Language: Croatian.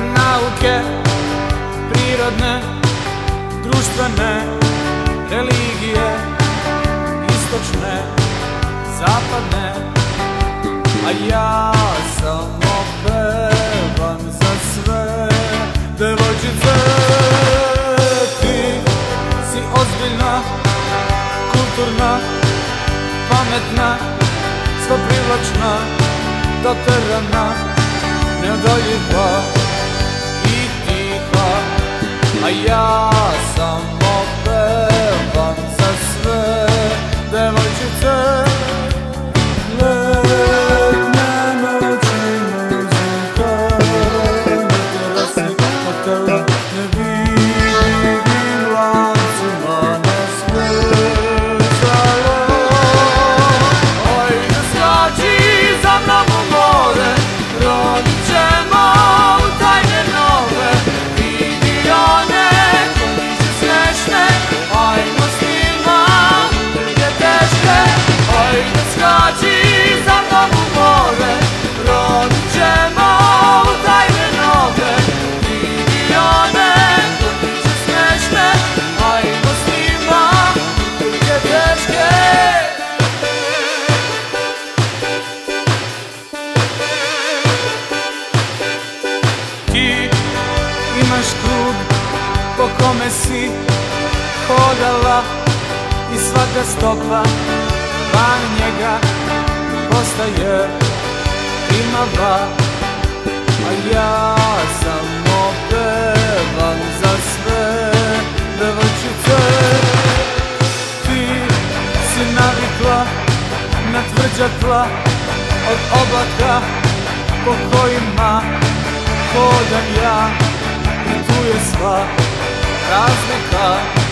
nauke Prirodne, društvene, religije Istočne, zapadne. A ja samo pevam za sve Devojčice, ti si ozbiljna, kulturna, pametna Sva privlačna, doterana, neodoljiva po kome si hodala i svaka stopla van njega postaje imava a ja samo pevam za sve devojčice. Ti si navikla na tvrđa tla od oblaka po kojima hodam ja i tu casa e